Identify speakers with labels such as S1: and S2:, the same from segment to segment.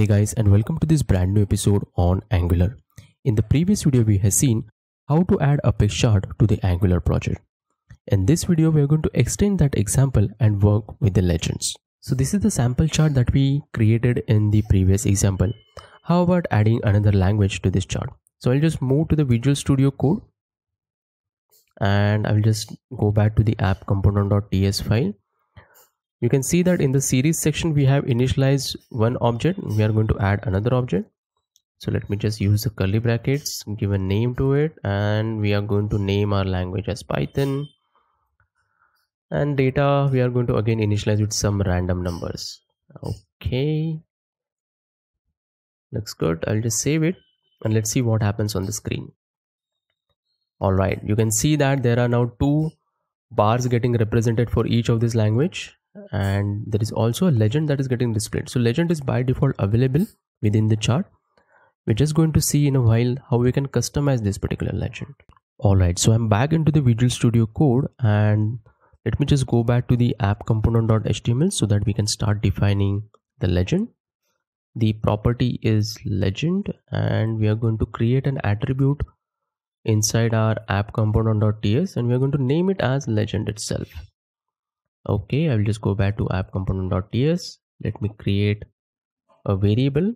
S1: Hey guys and welcome to this brand new episode on Angular. In the previous video we have seen how to add a Apex chart to the Angular project. In this video we are going to extend that example and work with the legends. So this is the sample chart that we created in the previous example. How about adding another language to this chart? So I'll just move to the Visual Studio Code and I'll just go back to the app component.ts file you can see that in the series section we have initialized one object. We are going to add another object. So let me just use the curly brackets give a name to it and we are going to name our language as python. And data we are going to again initialize with some random numbers. Okay. Looks good. I'll just save it and let's see what happens on the screen. All right. You can see that there are now two bars getting represented for each of this language and there is also a legend that is getting displayed. So legend is by default available within the chart. We're just going to see in a while how we can customize this particular legend. All right so i'm back into the visual studio code and let me just go back to the app component.html so that we can start defining the legend. The property is legend and we are going to create an attribute inside our app component.ts and we are going to name it as legend itself okay i will just go back to app component.ts let me create a variable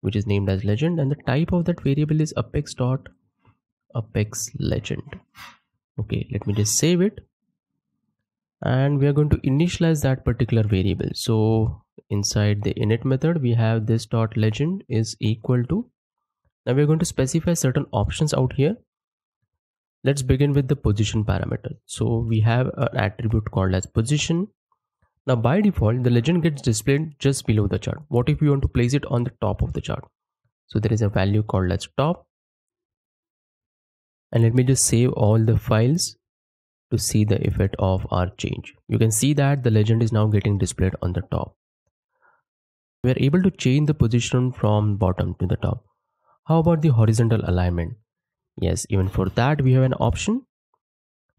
S1: which is named as legend and the type of that variable is apex dot apex legend. Okay let me just save it. And we are going to initialize that particular variable. So inside the init method we have this dot legend is equal to now we're going to specify certain options out here let's begin with the position parameter. So we have an attribute called as position. Now by default the legend gets displayed just below the chart. What if we want to place it on the top of the chart? So there is a value called as top. And let me just save all the files to see the effect of our change. You can see that the legend is now getting displayed on the top. We are able to change the position from bottom to the top. How about the horizontal alignment yes even for that we have an option.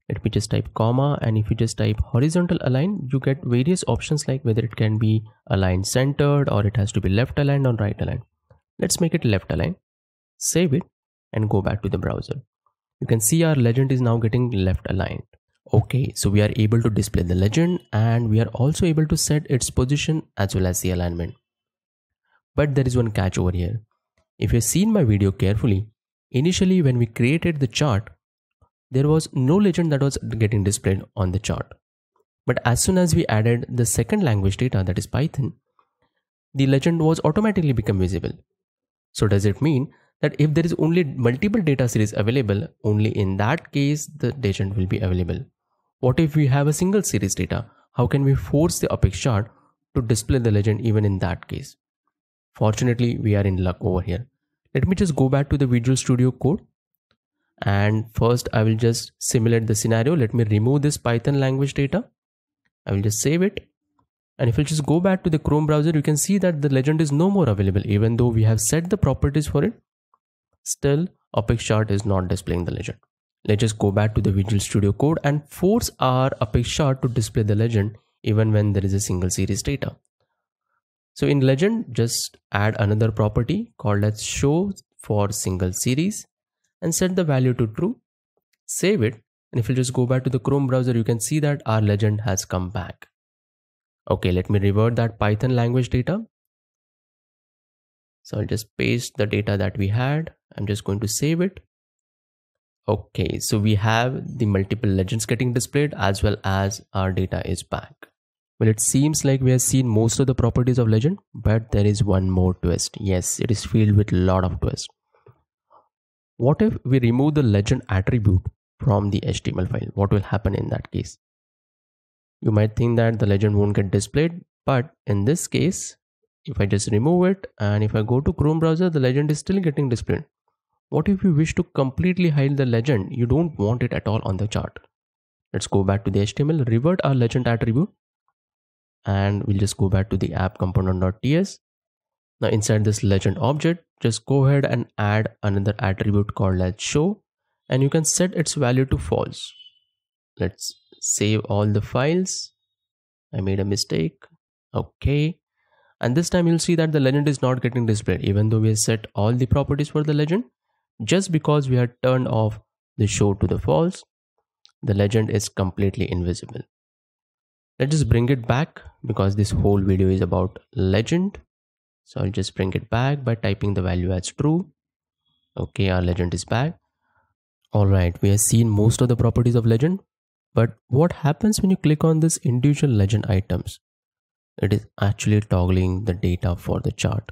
S1: Let me just type comma and if you just type horizontal align you get various options like whether it can be aligned centered or it has to be left aligned or right aligned. Let's make it left aligned. Save it and go back to the browser. You can see our legend is now getting left aligned. Okay so we are able to display the legend and we are also able to set its position as well as the alignment. But there is one catch over here. If you've seen my video carefully Initially, when we created the chart, there was no legend that was getting displayed on the chart. But as soon as we added the second language data, that is Python, the legend was automatically become visible. So does it mean that if there is only multiple data series available, only in that case the legend will be available? What if we have a single series data? How can we force the Apex chart to display the legend even in that case? Fortunately, we are in luck over here let me just go back to the Visual Studio Code and first I will just simulate the scenario. Let me remove this Python language data. I will just save it. And if I just go back to the Chrome browser, you can see that the legend is no more available. Even though we have set the properties for it, still Apex chart is not displaying the legend. Let's just go back to the Visual Studio Code and force our Apex chart to display the legend even when there is a single series data. So in legend, just add another property called as show for single series and set the value to true. Save it. And if you just go back to the Chrome browser, you can see that our legend has come back. Okay, let me revert that Python language data. So I'll just paste the data that we had. I'm just going to save it. Okay, so we have the multiple legends getting displayed as well as our data is back. Well, it seems like we have seen most of the properties of legend, but there is one more twist. Yes, it is filled with a lot of twists. What if we remove the legend attribute from the HTML file? What will happen in that case? You might think that the legend won't get displayed, but in this case, if I just remove it and if I go to Chrome browser, the legend is still getting displayed. What if you wish to completely hide the legend? You don't want it at all on the chart. Let's go back to the HTML, revert our legend attribute and we'll just go back to the app component.ts. Now inside this legend object, just go ahead and add another attribute called as show and you can set its value to false. Let's save all the files. I made a mistake. Okay. and this time you'll see that the legend is not getting displayed even though we have set all the properties for the legend just because we had turned off the show to the false the legend is completely invisible let's just bring it back because this whole video is about legend. So I'll just bring it back by typing the value as true. Okay our legend is back. Alright we have seen most of the properties of legend. But what happens when you click on this individual legend items? It is actually toggling the data for the chart.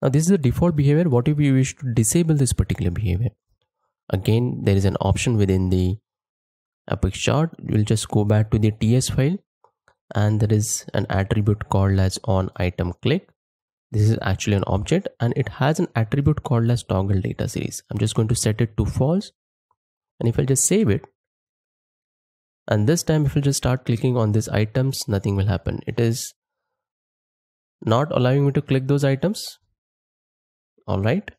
S1: Now this is the default behavior. What if we wish to disable this particular behavior? Again there is an option within the apex chart we'll just go back to the ts file. And there is an attribute called as on item click. This is actually an object and it has an attribute called as toggle data series. I'm just going to set it to false. And if i just save it and this time if you just start clicking on these items nothing will happen. It is not allowing me to click those items. All right.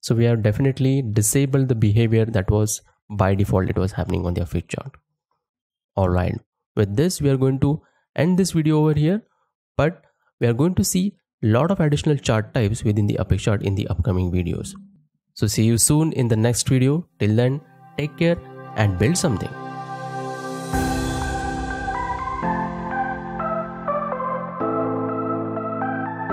S1: So we have definitely disabled the behavior that was by default it was happening on the Apex chart. All right. With this we are going to end this video over here but we are going to see a lot of additional chart types within the Apex chart in the upcoming videos. So see you soon in the next video. Till then take care and build something